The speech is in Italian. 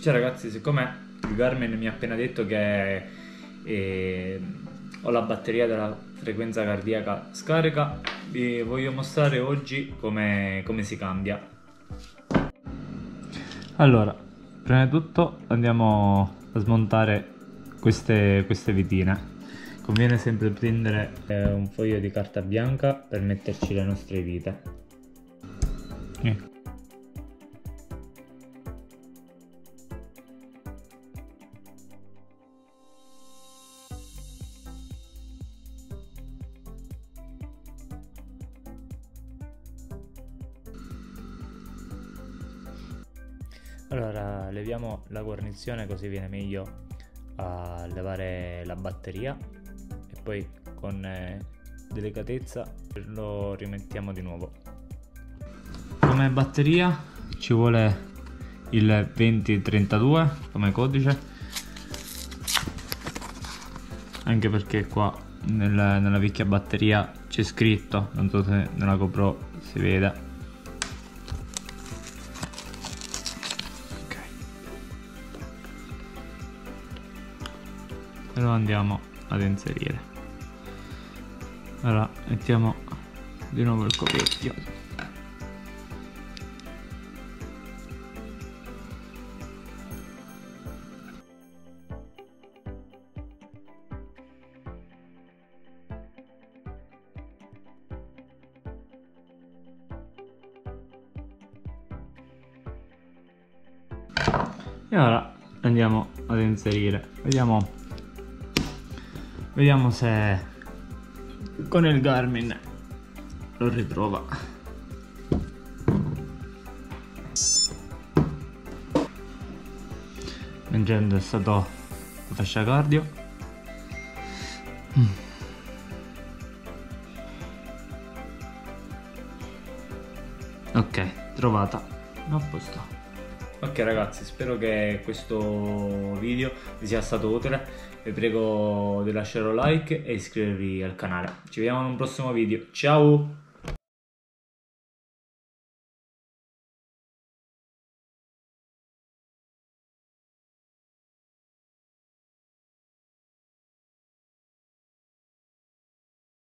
Ciao ragazzi, siccome il Garmin mi ha appena detto che eh, ho la batteria della frequenza cardiaca scarica, vi voglio mostrare oggi come, come si cambia. Allora, prima di tutto andiamo a smontare queste, queste vitine. Conviene sempre prendere eh, un foglio di carta bianca per metterci le nostre vite. Eh. Allora leviamo la guarnizione così viene meglio a levare la batteria e poi con eh, delicatezza lo rimettiamo di nuovo. Come batteria ci vuole il 2032 come codice anche perché qua nel, nella vecchia batteria c'è scritto non so se nella GoPro si vede e lo andiamo ad inserire. Allora mettiamo di nuovo il coperchio. E ora andiamo ad inserire. Vediamo Vediamo se con il Garmin lo ritrova. Leggendo è stato la fascia cardio. Ok, trovata. A posto. Ok ragazzi, spero che questo video vi sia stato utile, vi prego di lasciare un like e iscrivervi al canale. Ci vediamo in un prossimo video, ciao!